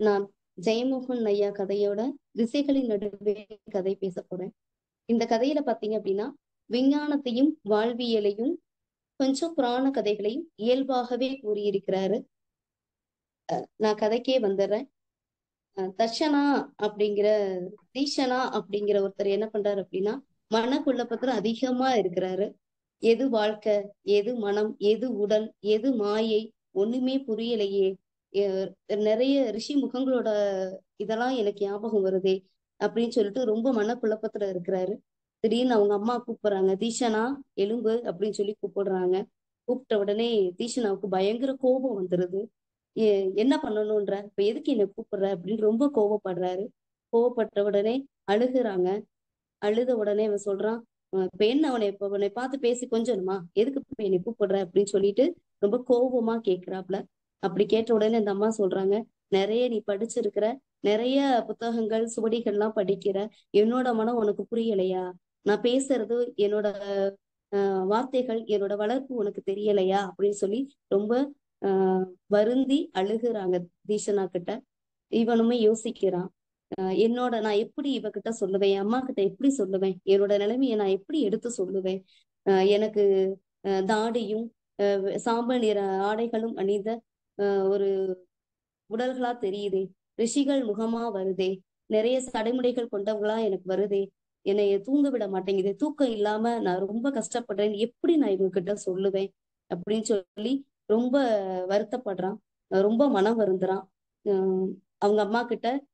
நான் ஜெயமோகன் ஐயா கதையோட திசைகளின் நடுவே கதை பேச போறேன். இந்த கதையில பாத்தீங்க அப்படின்னா விஞ்ஞானத்தையும் வாழ்வியலையும் கொஞ்சம் புராண கதைகளையும் இயல்பாகவே கூறியிருக்கிறாரு. அஹ் நான் கதைக்கே வந்துடுறேன். தர்ஷனா அப்படிங்கிற தீஷனா அப்படிங்கிற ஒருத்தர் என்ன பண்றாரு அப்படின்னா மனக்குழப்பத்துல அதிகமா இருக்கிறாரு. எது வாழ்க்கை எது மனம் எது உடல் எது மாயை ஒண்ணுமே புரியலையே. நிறைய ரிஷி முகங்களோட இதெல்லாம் எனக்கு ஞாபகம் வருதே அப்படின்னு சொல்லிட்டு ரொம்ப மனக்குழப்பத்துல இருக்கிறாரு. திடீர்னு அவங்க அம்மா கூப்பிடுறாங்க தீஷனா எலும்பு அப்படின்னு சொல்லி கூப்பிடுறாங்க. கூப்பிட்ட உடனே தீஷனாவுக்கு பயங்கர கோபம் வந்துருது. என்ன பண்ணணும்ன்ற? இப்ப எதுக்கு என்ன கூப்பிடுற? அப்படின்னு ரொம்ப கோவப்படுறாரு. கோவப்பட்ட உடனே அழுகுறாங்க. அழுத உடனே அவன் சொல்றான் இப்ப என்ன அவனை இப்ப அவனை பார்த்து பேசி கொஞ்சணுமா? எதுக்கு இப்ப என்னை கூப்பிடுற? அப்படின்னு சொல்லிட்டு ரொம்ப கோபமா கேக்குறாப்ல. அப்படி கேட்ட உடனே அந்த அம்மா சொல்றாங்க நிறைய நீ படிச்சிருக்கிற நிறைய புத்தகங்கள் சுவடிகள்லாம் படிக்கிற என்னோட மனம் உனக்கு புரியலையா? நான் பேசுறது என்னோட ஆஹ் வார்த்தைகள் என்னோட வளர்ப்பு உனக்கு தெரியலையா? அப்படின்னு சொல்லி ரொம்ப ஆஹ் வருந்தி அழுகுறாங்க தீஷனா கிட்ட. இவனுமே யோசிக்கிறான். என்னோட நான் எப்படி இவகிட்ட சொல்லுவேன்? என் அம்மா கிட்ட எப்படி சொல்லுவேன்? என்னோட நிலைமையை நான் எப்படி எடுத்து சொல்லுவேன்? எனக்கு தாடியும் சாம்பல் நிற ஆடைகளும் அணிந்த ஒரு உடல்களா தெரியுதே. ரிஷிகள் முகமா வருதே. நிறைய சடைமுடைகள் கொண்டவங்களா எனக்கு வருதே. என்னை தூங்க விட மாட்டேங்குது. தூக்கம் இல்லாம நான் ரொம்ப கஷ்டப்படுறேன். எப்படி நான் இவங்க கிட்ட சொல்லுவேன்? அப்படின்னு சொல்லி ரொம்ப வருத்தப்படுறான். ரொம்ப மனம் வருந்துறான். அவங்க அம்மா கிட்ட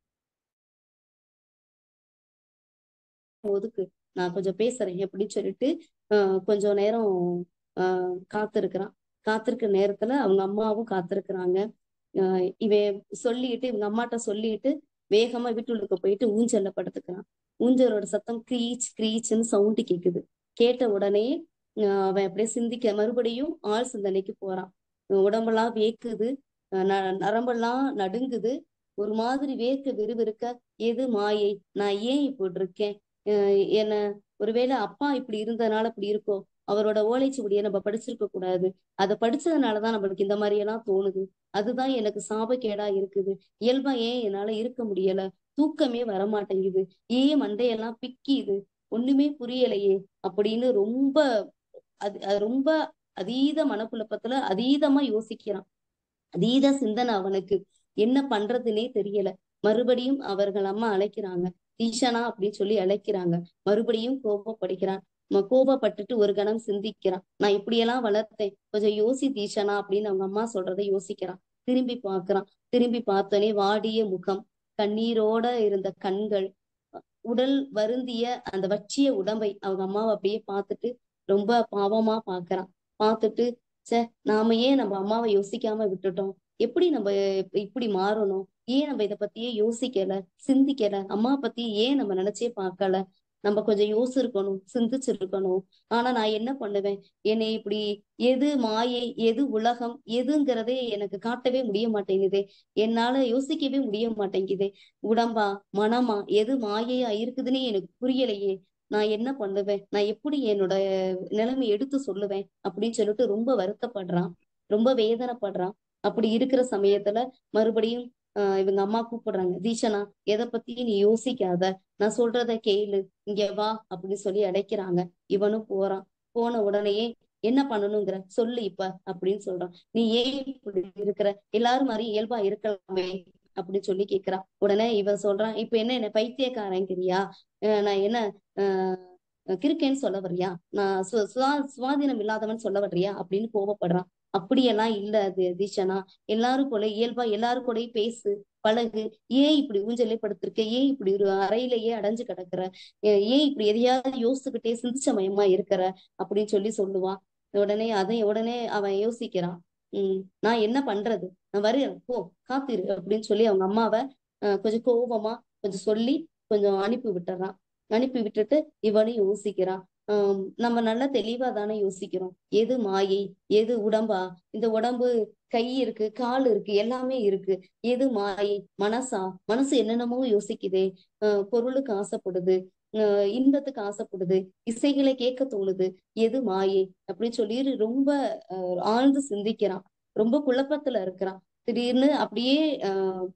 ஒதுக்கு நான் கொஞ்சம் பேசுறேன் அப்படின்னு சொல்லிட்டு ஆஹ் கொஞ்சம் நேரம் ஆஹ் காத்திருக்கிறான். காத்திருக்க நேரத்துல அவங்க அம்மாவும் காத்திருக்கிறாங்க. ஆஹ் இவன் சொல்லிட்டு இவங்க அம்மாட்ட சொல்லிட்டு வேகமா வீட்டுள்ளுக்கு போயிட்டு ஊஞ்சல்ல படுத்துக்கிறான். ஊஞ்சலோட சத்தம் க்ரீச் க்ரீச்னு சவுண்டு கேக்குது. கேட்ட உடனே ஆஹ் அவன் அப்படியே சிந்திக்க மறுபடியும் ஆள் சிந்தனைக்கு போறான். உடம்பெல்லாம் வேக்குது அஹ் ந- நரம்பெல்லாம் நடுங்குது. ஒரு மாதிரி வேர்க்க விறுவிறுக்க எது மாயை? நான் ஏன் இப்படி இருக்கேன்? அஹ் என்ன ஒருவேளை அப்பா இப்படி இருந்ததுனால இப்படி இருக்கோ? அவரோட ஓலைச்சுவடியை நம்ம படிச்சிருக்க கூடாது. அதை படிச்சதுனாலதான் நம்மளுக்கு இந்த மாதிரி எல்லாம் தோணுது. அதுதான் எனக்கு சாபக்கேடா இருக்குது. இயல்பா ஏன் என்னால இருக்க முடியல? தூக்கமே வரமாட்டேங்குது. ஏன் மண்டையெல்லாம் பிக்கிது? ஒண்ணுமே புரியலையே. அப்படின்னு ரொம்ப அது ரொம்ப அதீத மனக்குழப்பத்துல அதீதமா யோசிக்கிறான். அதீத சிந்தனை அவனுக்கு. என்ன பண்றதுன்னே தெரியல. மறுபடியும் அவர்கள் அம்மா அழைக்கிறாங்க. ஈஷனா அப்படின்னு சொல்லி அழைக்கிறாங்க. மறுபடியும் கோபப்படுகிறான். கோபப்பட்டுட்டு ஒரு கணம் சிந்திக்கிறான். நான் இப்படியெல்லாம் வளர்த்தேன். கொஞ்சம் யோசி தீஷனா அப்படின்னு அவங்க அம்மா சொல்றதை யோசிக்கிறான். திரும்பி பார்க்கறான். திரும்பி பார்த்தோனே வாடிய முகம் கண்ணீரோட இருந்த கண்கள் உடல் வருந்திய அந்த வச்சிய உடம்பை அவங்க அம்மாவை அப்படியே பார்த்துட்டு ரொம்ப பாவமா பாக்குறான் பார்த்துட்டு ச்சே நாம ஏன் நம்ம அம்மாவை யோசிக்காம விட்டுட்டோம்? எப்படி நம்ம இப்படி மாறணும்? ஏன் நம்ம இத பத்தியே யோசிக்கல சிந்திக்கல? அம்மா பத்தி ஏன் நம்ம நினைச்சே பார்க்கல? நம்ம கொஞ்சம் யோசிச்சிருக்கணும் சிந்திச்சிருக்கணும். ஆனா நான் என்ன பண்ணுவேன்? என்னை இப்படி எது மாயை எது உலகம் எதுங்கிறதே எனக்கு காட்டவே முடிய மாட்டேங்குதே என்னால யோசிக்கவே முடிய மாட்டேங்குதே உடம்பா மனமா எது மாயையா இருக்குதுன்னே எனக்கு புரியலையே. நான் என்ன பண்ணுவேன்? நான் எப்படி என்னோட நிலைமை எடுத்து சொல்லுவேன்? அப்படின்னு சொல்லிட்டு ரொம்ப வருத்தப்படுறான். ரொம்ப வேதனைப்படுறான். அப்படி இருக்கிற சமயத்துல மறுபடியும் இவங்க அம்மா கூப்பிடுறாங்க தீஷனா எதை பத்தியும் நீ யோசிக்காத நான் சொல்றத கேளு இங்க வா அப்படின்னு சொல்லி அடைக்கிறாங்க. இவனும் போறான். போன உடனேயே என்ன பண்ணணுங்கிற சொல்லு இப்ப அப்படின்னு சொல்றான். நீ ஏன் இப்படி இருக்கிற? எல்லாரும் மாதிரி இயல்பா இருக்கலாமே அப்படின்னு சொல்லி கேக்குறான் உடனே இவன் சொல்றான் இப்ப என்ன என்ன பைத்தியக்காரங்கிறியா அஹ் நான் என்ன ஆஹ் கிறுக்கேன்னு சொல்ல வர்றியா? நான் சுவா- சுவாதீனம் இல்லாதவன் சொல்ல வர்றியா? அப்படின்னு கோபப்படுறான் அப்படியெல்லாம் இல்ல அது தீஷனா எல்லாரும் போல இயல்பா எல்லாரும் கூடயும் பேசு பழகு. ஏன் இப்படி ஊஞ்சலே படுத்திருக்க? ஏன் இப்படி ஒரு அறையிலேயே அடைஞ்சு கிடக்குற? ஏன் இப்படி எதையாவது யோசிச்சுக்கிட்டே சிந்திச்ச மயமா இருக்கிற? அப்படின்னு சொல்லி சொல்லுவான் உடனே அதை உடனே அவன் யோசிக்கிறான். உம் நான் என்ன பண்றது? நான் வருகிறேன். போ காத்திரு அப்படின்னு சொல்லி அவங்க அம்மாவை கொஞ்சம் கோபமா கொஞ்சம் சொல்லி கொஞ்சம் அனுப்பி விட்டுறான். அனுப்பி விட்டுட்டு இவனும் யோசிக்கிறான். நம்ம நல்லா தெளிவா தானே யோசிக்கிறோம். எது மாயை எது உடம்பா? இந்த உடம்பு கை இருக்கு கால் இருக்கு எல்லாமே இருக்கு. எது மாயை மனசா? மனசு என்னென்னமோ யோசிக்குதே. ஆஹ் பொருளுக்கு ஆசைப்படுது. இன்பத்துக்கு ஆசைப்படுது. இசைகளை கேட்க தோணுது. எது மாயை? அப்படின்னு சொல்லி ரொம்ப ஆழ்ந்து சிந்திக்கிறான். ரொம்ப குழப்பத்துல இருக்கிறான். திடீர்னு அப்படியே ஆஹ்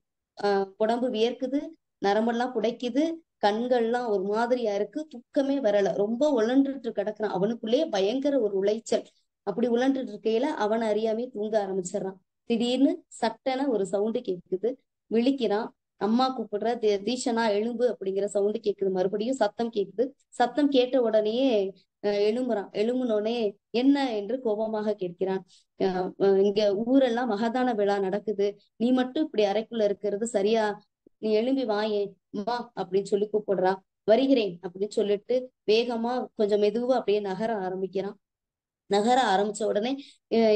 ஆஹ் உடம்பு வியர்க்குது நரம்பெல்லாம் புடைக்குது. கண்கள்லாம் ஒரு மாதிரியா இருக்கு. தூக்கமே வரல. ரொம்ப உழண்டுட்டு கிடக்குறான். அவனுக்குள்ளேயே பயங்கர ஒரு உளைச்சல். அப்படி உழண்டுட்டு இருக்கையில அவன் அறியாமே தூங்க ஆரம்பிச்சிடுறான். திடீர்னு சட்டன ஒரு சவுண்டு கேக்குது. விழிக்கிறான். அம்மா கூப்பிடுற தீஷனா எலும்பு அப்படிங்கிற சவுண்டு கேக்குது. மறுபடியும் சத்தம் கேக்குது. சத்தம் கேட்ட உடனேயே அஹ் எழும்புறான். எழும்புனோடனே என்ன? என்று கோபமாக கேட்கிறான். அஹ் இங்க ஊரெல்லாம் மகதான விழா நடக்குது. நீ மட்டும் இப்படி அறைக்குள்ள இருக்கிறது சரியா? நீ எழும்பி வாயே வா அப்படின்னு சொல்லி கூப்பிடுறான் வருகிறேன் அப்படின்னு சொல்லிட்டு வேகமா கொஞ்சம் மெதுவா அப்படியே நகர ஆரம்பிக்கிறான். நகர ஆரம்பிச்ச உடனே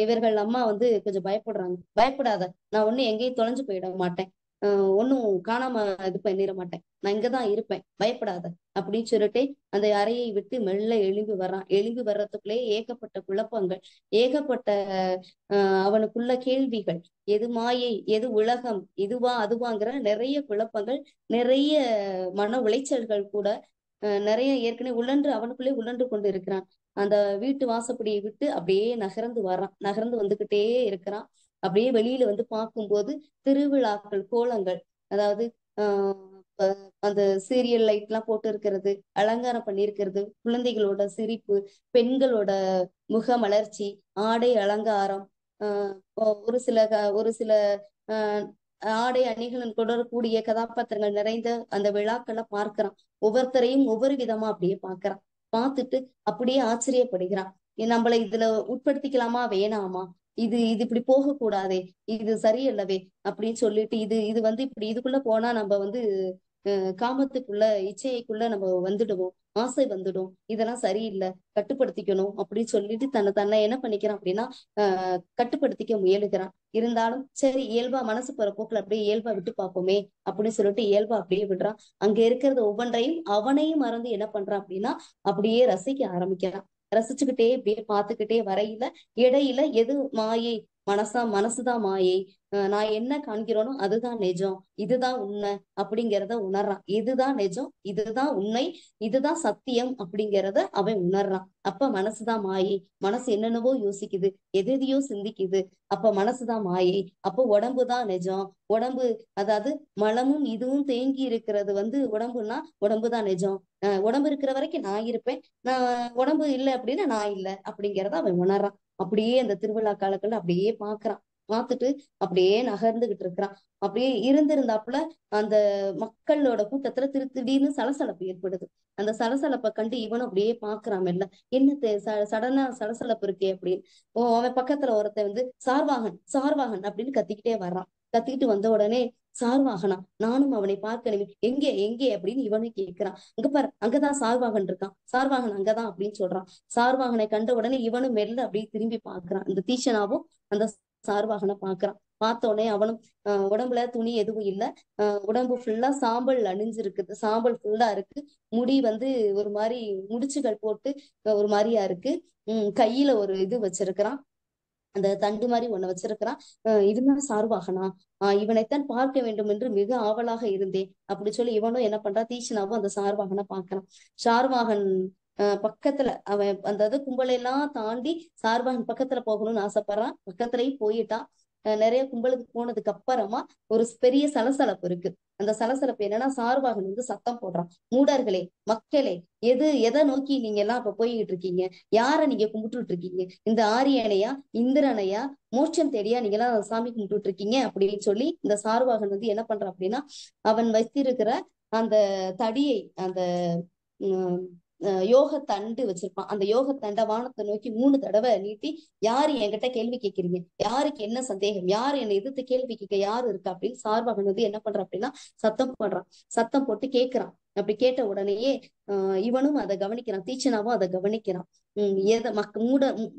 இவர்கள் அம்மா வந்து கொஞ்சம் பயப்படுறாங்க. பயப்படாத நான் ஒண்ணும் எங்கேயும் தொலைஞ்சு போயிட மாட்டேன். ஆஹ் காணாம இது பண்ணிட மாட்டேன். நான் இங்கதான் இருப்பேன். பயப்படாத. அப்படின்னு சொல்லிட்டு அந்த அறையை விட்டு மெல்ல எழும்பி வர்றான். எழும்பி வர்றதுக்குள்ளே ஏகப்பட்ட குழப்பங்கள் ஏகப்பட்ட ஆஹ் அவனுக்குள்ள கேள்விகள். எது மாயை எது உலகம் இதுவா அதுவாங்கிற நிறைய குழப்பங்கள் நிறைய மன உளைச்சல்கள் கூட நிறைய ஏற்கனவே உழன்று அவனுக்குள்ளே உழன்று கொண்டு இருக்கிறான். அந்த வீட்டு வாசப்படியை விட்டு அப்படியே நகர்ந்து வர்றான். நகர்ந்து வந்துகிட்டே இருக்கிறான். அப்படியே வெளியில வந்து பார்க்கும்போது திருவிழாக்கள் கோலங்கள் அதாவது ஆஹ் அந்த சீரியல் லைட் எல்லாம் போட்டு இருக்கிறது அலங்காரம் பண்ணியிருக்கிறது குழந்தைகளோட சிரிப்பு பெண்களோட முக மலர்ச்சி ஆடை அலங்காரம் ஆஹ் ஒரு சில ஒரு சில ஆஹ் ஆடை அணிகளும் தொடரக்கூடிய கதாபாத்திரங்கள் நிறைந்த அந்த விழாக்களை பார்க்கிறான். ஒவ்வொருத்தரையும் ஒவ்வொரு விதமா அப்படியே பாக்குறான் பார்த்துட்டு அப்படியே ஆச்சரியப்படுகிறான். நம்மளை இதுல உட்படுத்திக்கலாமா வேணாமா? இது இது இப்படி போக கூடாதே இது சரியல்லவே அப்படின்னு சொல்லிட்டு இது இது வந்து இப்படி இதுக்குள்ள போனா நம்ம வந்து காமத்துக்குள்ள இச்சைக்குள்ள நம்ம வந்துடுவோம் ஆசை வந்துடும் இதெல்லாம் சரியில்லை கட்டுப்படுத்திக்கணும் அப்படின்னு சொல்லிட்டு தன்னை தன்னை என்ன பண்ணிக்கிறான் அப்படின்னா ஆஹ் கட்டுப்படுத்திக்க முயலுகிறான். இருந்தாலும் சரி இயல்பா மனசு போற போக்குல அப்படியே இயல்பா விட்டு பார்ப்போமே அப்படின்னு சொல்லிட்டு இயல்பா அப்படியே விடுறான். அங்க இருக்கிறது ஒவ்வொன்றையும் அவனையும் மறந்து என்ன பண்றான் அப்படின்னா அப்படியே ரசிக்க ஆரம்பிக்கிறான். ரசிச்சுக்கிட்டே இப்படியே பார்த்துக்கிட்டே வரையில இடையில எது மாயை? மனசா மனசுதான் மாயை. நான் என்ன காண்கிறோனோ அதுதான் நிஜம். இதுதான் உண்மை அப்படிங்கிறத உணர்றான். இதுதான் நிஜம் இதுதான் உண்மை இதுதான் சத்தியம் அப்படிங்கிறத அவன் உணர்றான். அப்ப மனசுதான் மாயை. மனசு என்னென்னவோ யோசிக்குது எதையோ சிந்திக்குது. அப்ப மனசுதான் மாயை. அப்ப உடம்புதான் நிஜம். உடம்பு அதாவது மலமும் இதுவும் தேங்கி இருக்கிறது வந்து உடம்புனா உடம்புதான் நிஜம். அஹ் உடம்பு இருக்கிற வரைக்கும் நான் இருப்பேன். நான் உடம்பு இல்லை அப்படின்னா நான் இல்லை அப்படிங்கிறத அவன் உணர்றான். அப்படியே அந்த திருவிழா காலத்துல அப்படியே பாக்குறான் பார்த்துட்டு அப்படியே நகர்ந்துகிட்டு இருக்கிறான். அப்படியே இருந்திருந்தாப்புல அந்த மக்களோட கூட்டத்துல திரு திடீர்னு சலசலப்பு ஏற்படுது. அந்த சலசலப்பை கண்டு இவனும் அப்படியே பாக்குறான் இல்ல என்ன தே- ச- சடனா சலசலப்பு இருக்கே அப்படின்னு. ஓ அவன் பக்கத்துல ஒருத்தன் வந்து சார்வாகன் சார்வாகன் அப்படின்னு கத்திக்கிட்டே வர்றான். கத்திக்கிட்டு வந்த உடனே சார்வாகனா? நானும் அவனை பார்க்கணுமே. எங்கே எங்கே? அப்படின்னு இவனும் கேட்கிறான். அங்க பாரு அங்கதான் சார்வாகன் இருக்கான். சார்வாகன் அங்கதான் அப்படின்னு சொல்றான். சார்வாகனை கண்ட உடனே இவனும் மெல்ல அப்படியே திரும்பி பாக்குறான் இந்த தீஷனாவும் அந்த சார்வாகனை பாக்குறான் பார்த்த உடனே அவனும் ஆஹ் உடம்புல துணி எதுவும் இல்ல. ஆஹ் உடம்பு ஃபுல்லா சாம்பல் அணிஞ்சிருக்குது. சாம்பல் ஃபுல்லா இருக்கு. முடி வந்து ஒரு மாதிரி முடிச்சுகள் போட்டு ஒரு மாதிரியா இருக்கு. உம் கையில ஒரு இது வச்சிருக்கிறான். அந்த தண்டு மாதிரி ஒண்ணு வச்சிருக்கிறான். அஹ் இதுதான் சார்வாகனா ஆஹ் இவனைத்தான் பார்க்க வேண்டும் என்று மிக ஆவலாக இருந்தேன். அப்படி சொல்லி இவனும் என்ன பண்றான்? தீட்சணாவும் அந்த சார்வாகனை பாக்குறான் சார்வாகன் பக்கத்துல அவன் அந்த கும்பலெல்லாம் தாண்டி சார்பான் பக்கத்துல போகணும்னு ஆசைப்படுறான். பக்கத்துலயும் போயிட்டான். நிறைய கும்பலுக்கு போனதுக்கு அப்புறமா ஒரு பெரிய சலசலப்பு இருக்கு. அந்த சலசலப்பு என்னன்னா சார்பாகன் வந்து சத்தம் போடுறான். மூடர்களே மக்களே எது எதை நோக்கி நீங்க எல்லாம் இப்ப போய்கிட்டு இருக்கீங்க? யார நீங்க கும்பிட்டுட்டு இருக்கீங்க? இந்த ஆரியனையா இந்திரனையா மோட்சம் தேடியா நீங்க எல்லாம் சாமி கும்பிட்டுட்டு இருக்கீங்க அப்படின்னு சொல்லி இந்த சார்வாகன் வந்து என்ன பண்றான் அப்படின்னா அவன் வைத்திருக்கிற அந்த தடியை அந்த உம் யோக தண்டு வச்சிருப்பான். அந்த யோக தண்டை வானத்தை நோக்கி மூணு தடவை நீட்டி யாரு என்கிட்ட கேள்வி கேட்கிறீங்க? யாருக்கு என்ன சந்தேகம்? யாரு என்னை எதிர்த்து கேள்வி கேட்க யாரு இருக்கா? அப்படின்னு சார்பாகன் வந்து என்ன பண்றான் அப்படின்னா சத்தம் பண்றான் சத்தம் போட்டு கேட்கிறான். அப்படி கேட்ட உடனேயே ஆஹ் இவனும் அதை கவனிக்கிறான். தீட்சனாவும் அதை கவனிக்கிறான். உம் எதை மக் மூட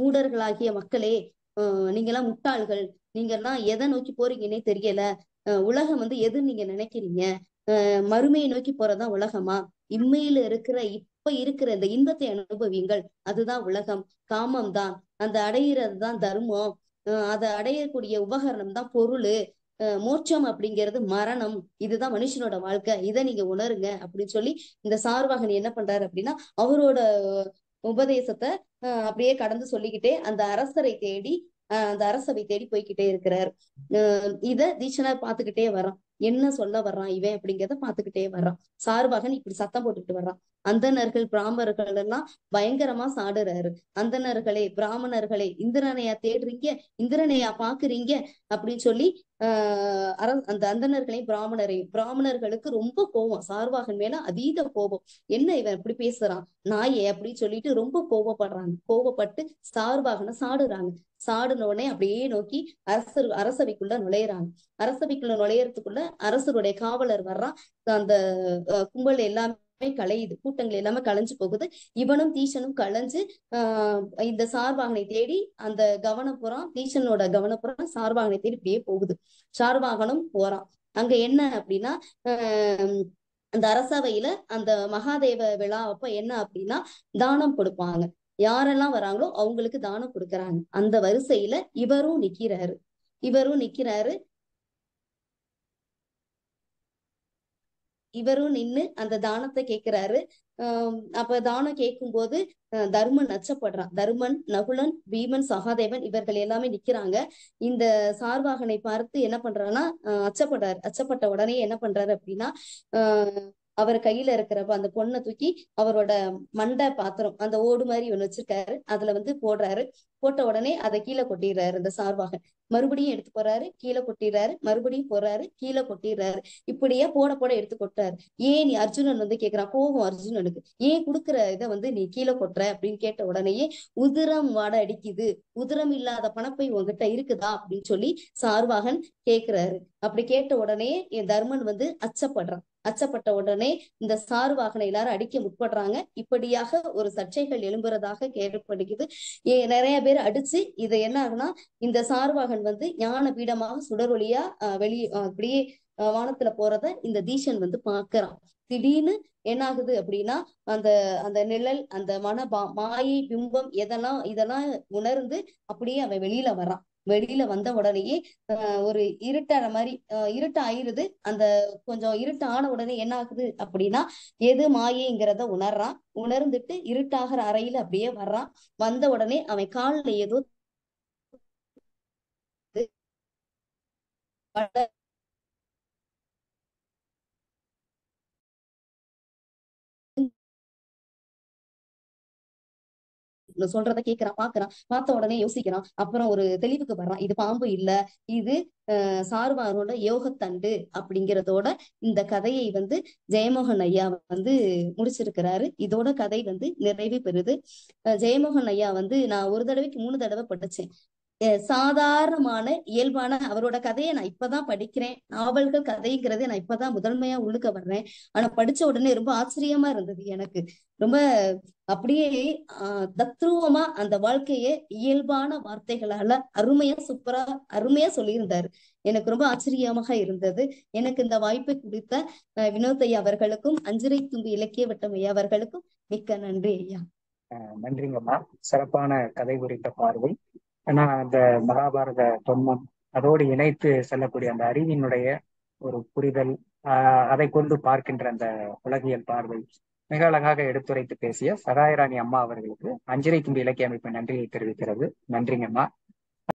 மூடர்களாகிய மக்களே ஆஹ் நீங்க எல்லாம் முட்டாள்கள். நீங்க எல்லாம் எதை நோக்கி போறீங்கன்னே தெரியல. ஆஹ் உலகம் வந்து எது நீங்க நினைக்கிறீங்க? மறுமையை நோக்கி போறதுதான் உலகமா? இம்மையில இருக்கிற இப்ப இருக்கிற இந்த இன்பத்தை அனுபவிங்கள் அதுதான் உலகம். காமம் தான் அந்த அடையிறது தான் தர்மம். ஆஹ் அதை அடையக்கூடிய உபகரணம் தான் பொருள். அஹ் மோட்சம் அப்படிங்கிறது மரணம். இதுதான் மனுஷனோட வாழ்க்கை. இதை நீங்க உணருங்க அப்படின்னு சொல்லி இந்த சார்வாகன் என்ன பண்றாரு அப்படின்னா அவரோட உபதேசத்தை அப்படியே கடந்து சொல்லிக்கிட்டே அந்த அரசரை தேடி அஹ் அந்த அரசவை தேடி போய்கிட்டே இருக்கிறார். இத தீட்சணர் பாத்துக்கிட்டே வரோம் என்ன சொல்ல வர்றான் இவன் அப்படிங்கிறத பாத்துக்கிட்டே வர்றான். சார்பாகன் இப்படி சத்தம் போட்டுட்டு வர்றான். அந்தணர்கள் பிராமணர்கள் எல்லாம் பயங்கரமா சாடுறாரு. அந்தணர்களே பிராமணர்களே இந்திரனையா தேடுறீங்க இந்திரனையா பாக்குறீங்க அப்படின்னு சொல்லி ஆஹ் அர அந்த அந்தணர்களையும் பிராமணரையும் பிராமணர்களுக்கு ரொம்ப கோபம். சார்வாகன் மேல அதீத கோபம். என்ன இவன் இப்படி பேசுறான்? நாயே அப்படின்னு சொல்லிட்டு ரொம்ப கோபப்படுறாங்க. கோபப்பட்டு சார்வாகனை சாடுறாங்க. சாடுன உடனே அப்படியே நோக்கி அரசர் அரசவைக்குள்ள நுழையிறாங்க. அரசவைக்குள்ள நுழையறதுக்குள்ள அரசருடைய காவலர் வர்றான். அந்த கும்பல் எல்லாமே கலையுது. கூட்டங்கள் எல்லாமே கலைஞ்சு போகுது. இவனும் தீஷனும் கலைஞ்சு ஆஹ் இந்த சார்வாகனை தேடி அந்த கவனப்புறம் தீஷனோட கவனப்புறம் சார்வாகனை தேடி இப்படியே போகுது. சார்வாகனும் போறான். அங்க என்ன அப்படின்னா ஆஹ் அந்த அரசவையில அந்த மகாதேவ விழா அப்ப என்ன அப்படின்னா தானம் கொடுப்பாங்க. யாரெல்லாம் வராங்களோ அவங்களுக்கு தானம் கொடுக்கறாங்க. அந்த வரிசையில இவரும் நிக்கிறாரு. இவரும் நிக்கிறாரு. இவரும் நின்னு அந்த தானத்தை கேட்கிறாரு ஆஹ் அப்ப தானம் கேட்கும்போது அஹ் தர்மன் அச்சப்படுறான் தருமன் நகுலன் பீமன் சகாதேவன் இவர்கள் எல்லாமே நிக்கிறாங்க. இந்த சார்வாகனை பார்த்து என்ன பண்றான்னா அச்சப்படுறாரு. அச்சப்பட்ட உடனே என்ன பண்றாரு அப்படின்னா ஆஹ் அவர் கையில இருக்கிறப்ப அந்த பொண்ணை தூக்கி அவரோட மண்டை பாத்திரம் அந்த ஓடு மாதிரி ஒண்ணு வச்சிருக்காரு. அதுல வந்து போடுறாரு. போட்ட உடனே அதை கீழே கொட்டிடுறாரு இந்த சார்வாகன். மறுபடியும் எடுத்து போறாரு கீழே கொட்டிடுறாரு. மறுபடியும் போறாரு கீழே கொட்டிடுறாரு. இப்படியே போட போட எடுத்து கொட்டாரு ஏன் நீ அர்ஜுனன் வந்து கேக்குறான் கோபம் அர்ஜுனனுக்கு. ஏன் குடுக்குற இதை வந்து நீ கீழே கொட்டுற அப்படின்னு கேட்ட உடனேயே உதிரம் வாட அடிக்குது. உதிரம் இல்லாத பணப்பை உங்ககிட்ட இருக்குதா? அப்படின்னு சொல்லி சார்வாகன் கேக்குறாரு. அப்படி கேட்ட உடனே என் தர்மன் வந்து அச்சப்படுறான். அச்சப்பட்ட உடனே இந்த சார்வாகனை எல்லாரும் அடிக்க முற்படுறாங்க. இப்படியாக ஒரு சர்ச்சைகள் எழும்புறதாக கேட்கப்படுகிறது ஏ நிறைய பேர் அடிச்சு இது என்ன ஆகுனா இந்த சார்வாகன் வந்து ஞான பீடமாக சுடரொளியா அஹ் வெளியே அப்படியே வானத்துல போறத இந்த தீஷன் வந்து பாக்குறான் திடீர்னு என்ன ஆகுது அப்படின்னா அந்த அந்த நிழல் அந்த மன பா- மாயை பிம்பம் எதெல்லாம் இதெல்லாம் உணர்ந்து அப்படியே அவன் வெளியில வர்றான். வெளியில வந்த உடனேயே ஒரு இருட்டான மாதிரி இருட்டு ஆயிருது அந்த கொஞ்சம் இருட்டு ஆன உடனே என்ன ஆகுது அப்படின்னா எது மாயைங்கிறத உணர்றான். உணர்ந்துட்டு இருட்டாகிற அறையில அப்படியே வர்றான். வந்த உடனே அவன் காலில் ஏதோ சொல்றத கேக்குறான் பாக்குறான் பார்த்த உடனே யோசிக்கிறான். அப்புறம் ஒரு தெளிவுக்கு வர்றான். இது பாம்பு இல்ல இது அஹ் சார்வாரோட யோகத்தண்டு அப்படிங்கிறதோட இந்த கதையை வந்து ஜெயமோகன் ஐயா வந்து முடிச்சிருக்கிறாரு. இதோட கதை வந்து நிறைவு பெறுது. ஜெயமோகன் ஐயா வந்து நான் ஒரு தடவைக்கு மூணு தடவை படிச்சேன். சாதாரணமான இயல்பான அவரோட கதையை நான் இப்பதான் படிக்கிறேன். நாவல்கள் கதைங்கிறதே நான் இப்பதான் முதன்மையா உள்ளுக்க வர்றேன். ஆனா படிச்ச உடனே ரொம்ப ஆச்சரியமா இருந்தது எனக்கு. ரொம்ப அப்படியே ஆஹ் தத்ரூவமா அந்த வாழ்க்கைய இயல்பான வார்த்தைகளால அருமையா சூப்பரா அருமையா சொல்லியிருந்தாரு. எனக்கு ரொம்ப ஆச்சரியமாக இருந்தது. எனக்கு இந்த வாய்ப்பை கொடுத்த அஹ் வினோத் ஐயா அவர்களுக்கும் அஞ்சரை துண்டு இலக்கிய வட்டம் ஐயா அவர்களுக்கும் மிக்க நன்றி ஐயா. நன்றிங்கம்மா. சிறப்பான கதை குறித்த பார்வை. ஏன்னா அந்த மகாபாரத தொன்மம் அதோடு இணைத்து செல்லக்கூடிய அந்த அறிவினுடைய ஒரு புரிதல் ஆஹ் அதை கொண்டு பார்க்கின்ற அந்த உலகியல் பார்வை மிக அழகாக எடுத்துரைத்து பேசிய சகாயராணி அம்மா அவர்களுக்கு அஞ்சரை தும்பி இலக்கிய அமைப்பு நன்றியை தெரிவிக்கிறது. நன்றிங்கம்மா.